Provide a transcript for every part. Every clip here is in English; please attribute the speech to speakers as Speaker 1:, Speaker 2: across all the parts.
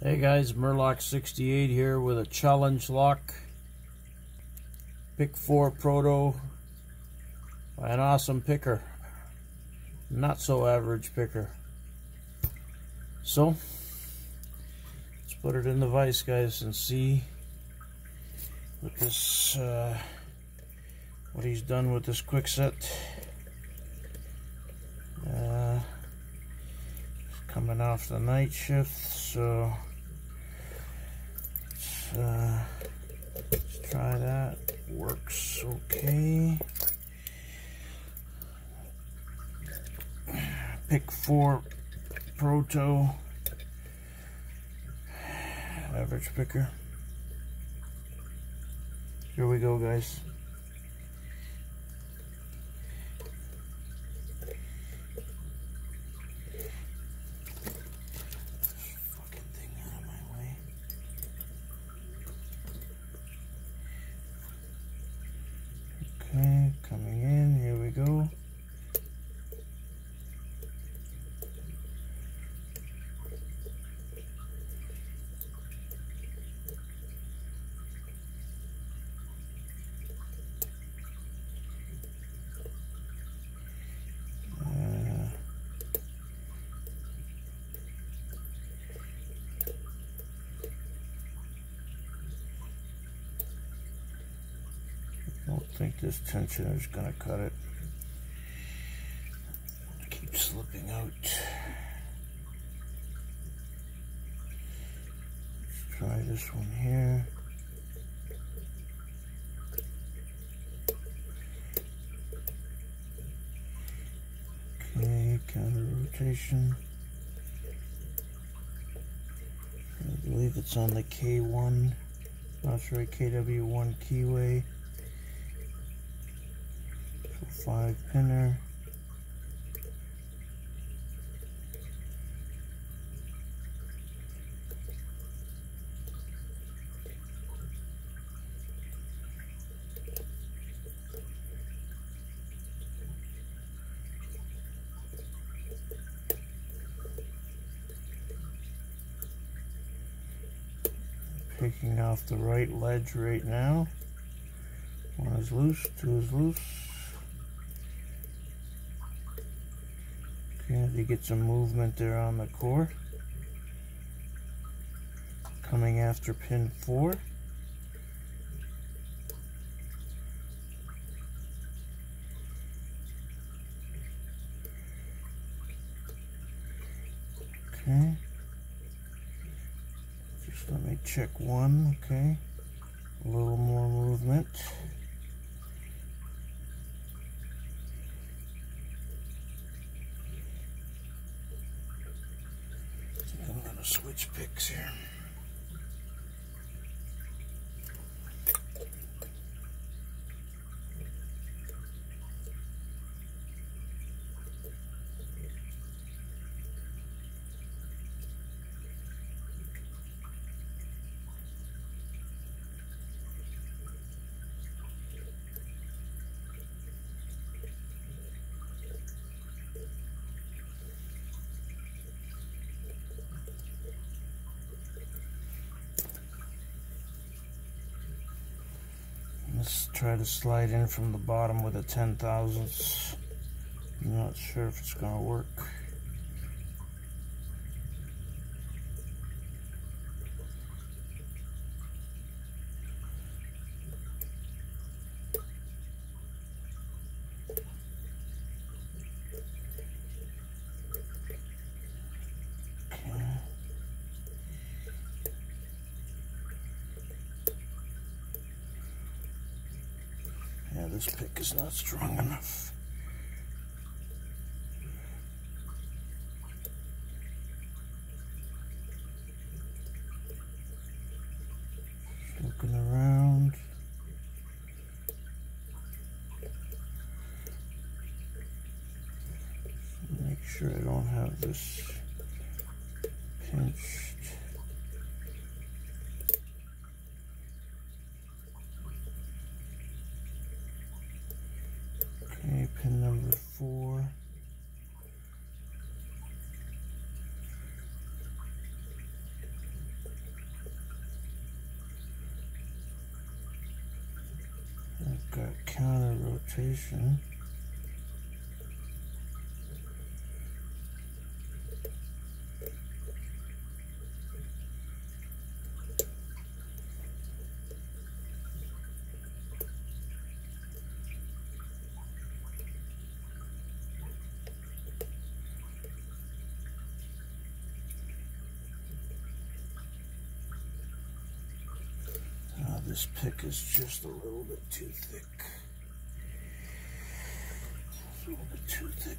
Speaker 1: Hey guys, Murloc68 here with a challenge lock. Pick 4 Proto an awesome picker. Not so average picker. So, let's put it in the vise guys and see what this, uh, what he's done with this Kwikset. Uh, coming off the night shift, so uh, let's try that. Works okay. Pick four Proto average picker. Here we go, guys. Okay, coming in, here we go. Uh, I don't think this tension is going to cut it. Keep slipping out. Let's try this one here. Okay, counter rotation. I believe it's on the K1. That's right, KW1 keyway. Five pinner. Picking off the right ledge right now. One is loose, two is loose. You get some movement there on the core. Coming after pin four. Okay. Just let me check one, okay. A little more movement. I'm gonna picks here. Let's try to slide in from the bottom with a 10 thousandths. I'm not sure if it's gonna work. Okay. Yeah, this is not strong enough. Looking around. Make sure I don't have this pinched. pin number four. I've got counter rotation. This pick is just a little bit too thick. a little bit too thick.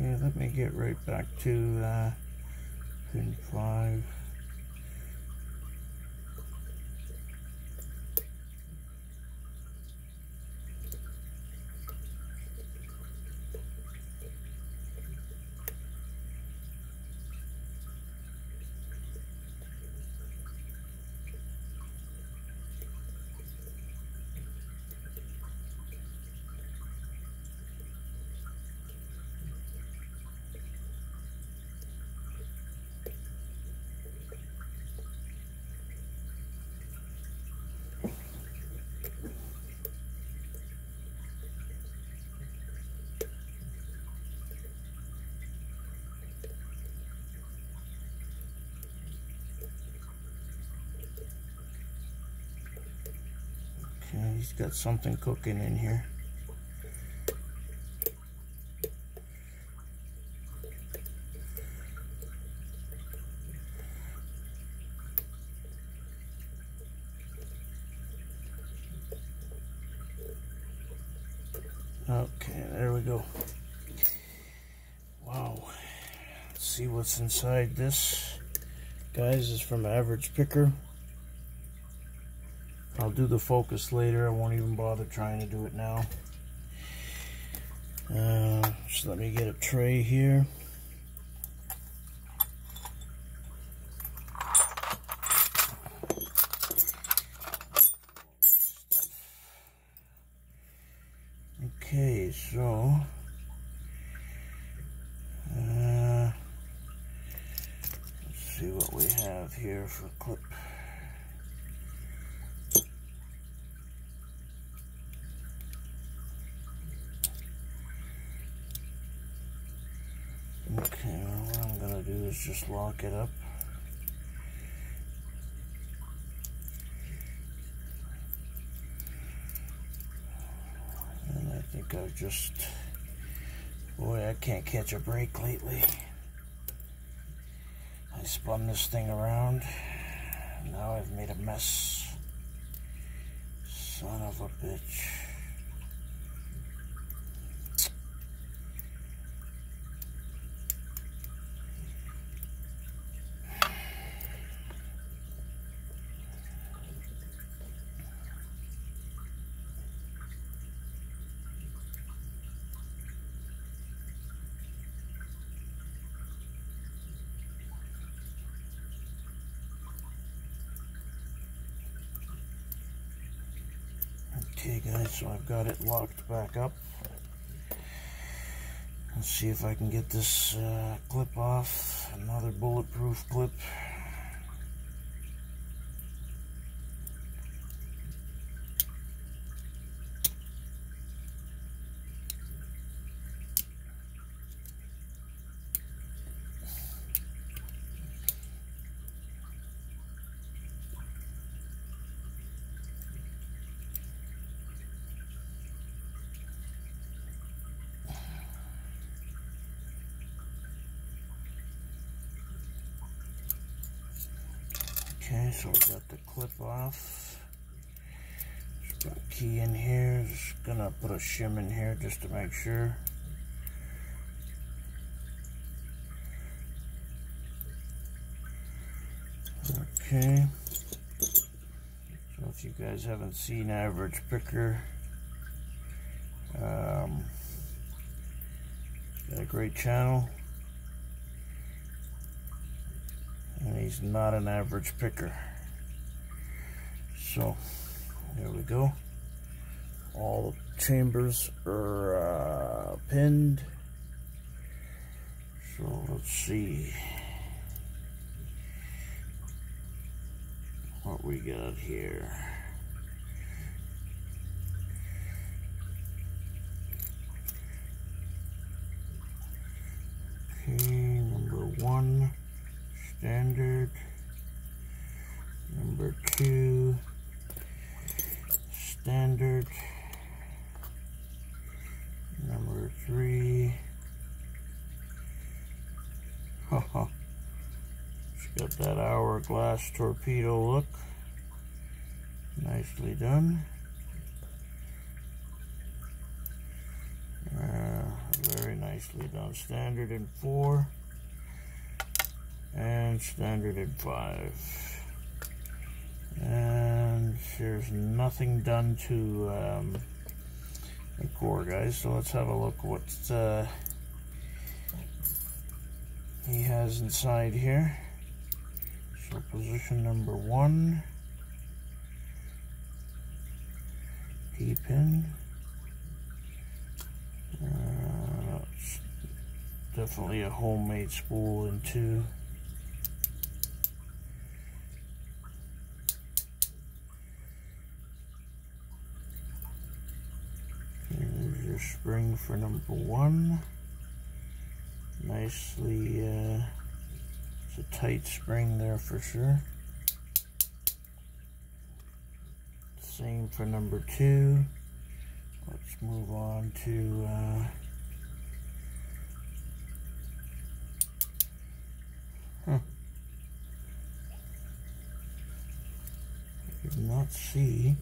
Speaker 1: Okay, let me get right back to uh, pin 5. Okay, he's got something cooking in here. Okay, there we go. Wow. Let's see what's inside this. Guys, is from Average Picker. I'll do the focus later. I won't even bother trying to do it now. Uh, just let me get a tray here. Okay, so uh, let's see what we have here for clip. Okay, what I'm to do is just lock it up. And I think I've just... Boy, I can't catch a break lately. I spun this thing around. Now I've made a mess. Son of a bitch. Okay guys, so I've got it locked back up. Let's see if I can get this uh, clip off. Another bulletproof clip. Okay, so we got the clip off. Just put a key in here. Just gonna put a shim in here just to make sure. Okay. So if you guys haven't seen Average Picker, um, got a great channel. and he's not an average picker. So, there we go. All the chambers are uh, pinned. So let's see what we got here. Okay, number one, standard. Number two, standard. Number three. Haha. It's got that hourglass torpedo look. Nicely done. Uh, very nicely done. Standard in four and standard five. And there's nothing done to um, the core, guys. So let's have a look what uh, he has inside here. So position number one. T-pin. Uh, definitely a homemade spool in two. There's your spring for number one. Nicely, uh, it's a tight spring there for sure. Same for number two. Let's move on to uh, huh. I did not see.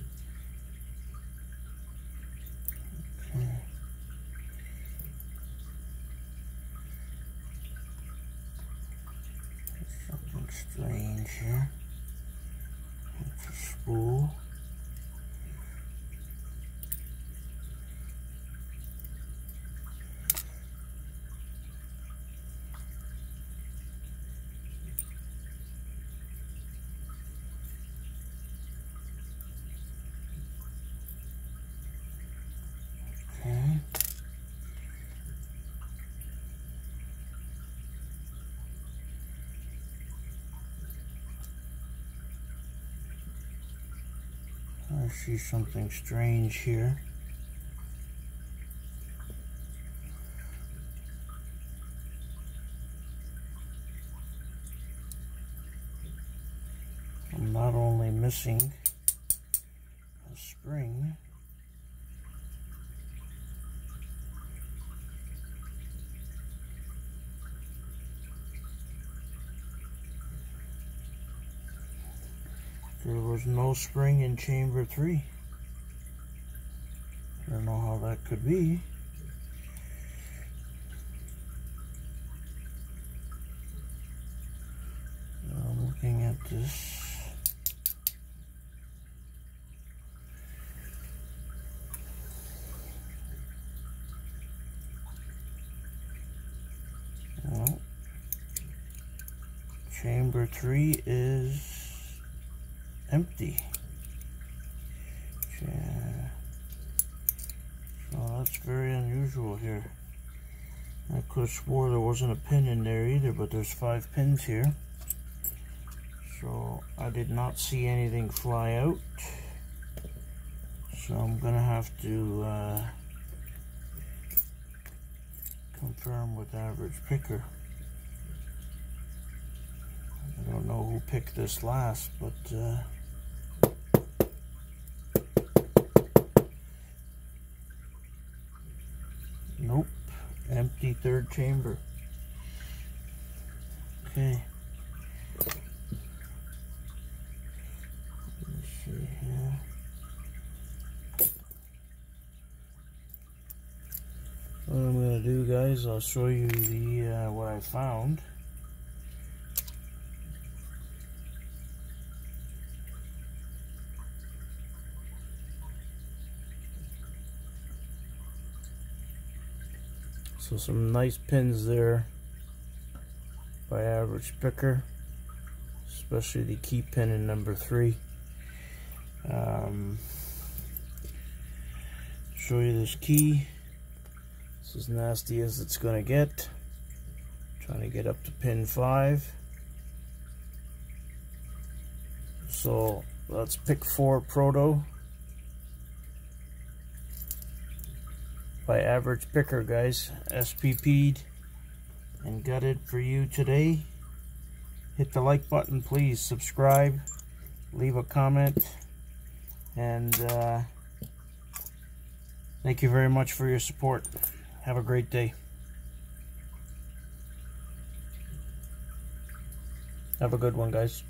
Speaker 1: Okay. Something strange here. It's a spool. Okay. I see something strange here. I'm not only missing a spring, There was no spring in chamber three. I don't know how that could be. I'm looking at this. Well, chamber three is empty. Yeah. So that's very unusual here. I could have swore there wasn't a pin in there either, but there's five pins here. So I did not see anything fly out. So I'm gonna have to uh, confirm with average picker. I don't know who picked this last, but uh, The third chamber. Okay. What I'm going to do, guys, I'll show you the uh, what I found. So some nice pins there by average picker, especially the key pin in number three. Um, show you this key. It's as nasty as it's gonna get. Trying to get up to pin 5. So let's pick 4 Proto. By Average Picker, guys. SPP'd and gutted for you today. Hit the like button, please. Subscribe. Leave a comment. And uh, thank you very much for your support. Have a great day. Have a good one, guys.